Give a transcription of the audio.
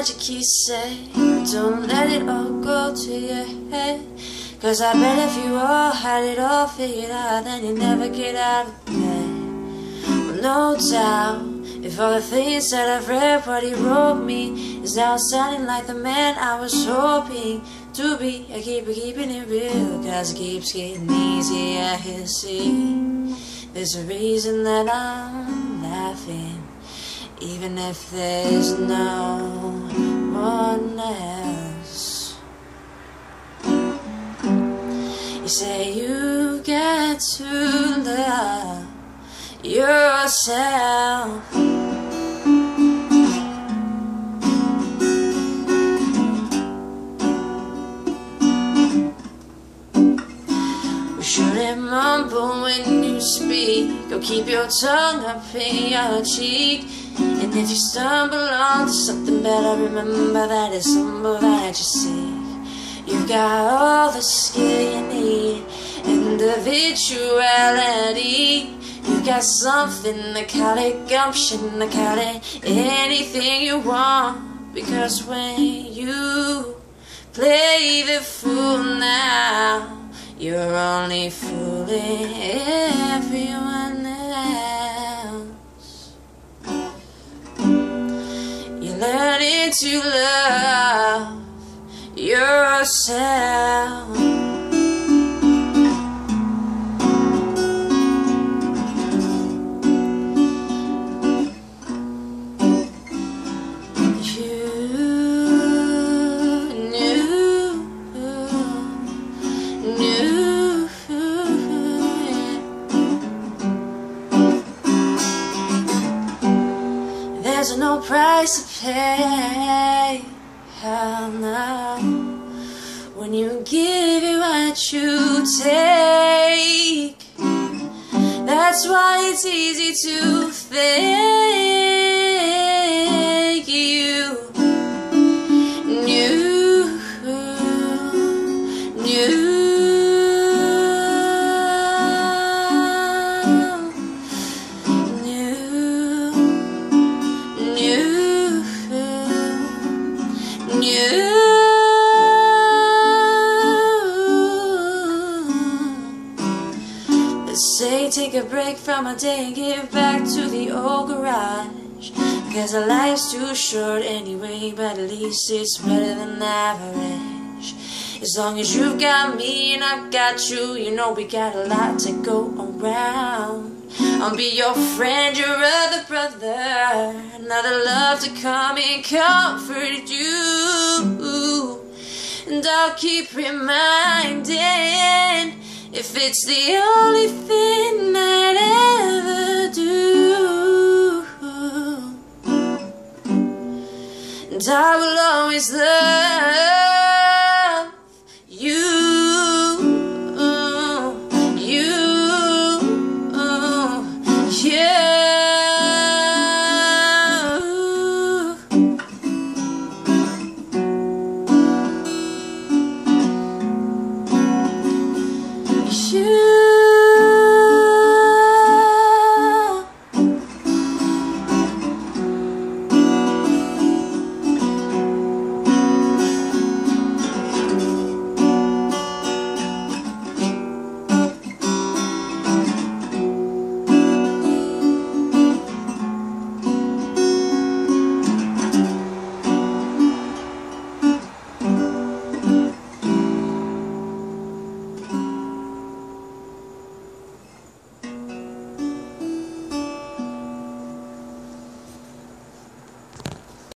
mind you saying Don't let it all go to your head. Cause I bet if you all had it all figured out Then you'd never get out of bed. Well, No doubt If all the things that I've read what he wrote me Is now sounding like the man I was hoping to be I keep keeping it real Cause it keeps getting easier I can see. There's a reason that I'm laughing even if there's no one else. You say you get to love yourself. We shouldn't mumble when you speak, or keep your tongue up in your cheek. And if you stumble onto something better, remember that it's humble that you seek. You've got all the skill you need, individuality. You've got something, they call it gumption, they call it anything you want. Because when you play the fool now, you're only fooling everyone learning to love yourself. There's no price to pay. Hell no. When you give it what you take. That's why it's easy to fake new. Let's say take a break from a day and get back to the old garage. Cause our life's too short anyway, but at least it's better than average. As long as you've got me and I've got you, you know we got a lot to go around. I'll be your friend, your other brother, another love to come and comfort you. And I'll keep reminding if it's the only thing I'd ever do. And I will always love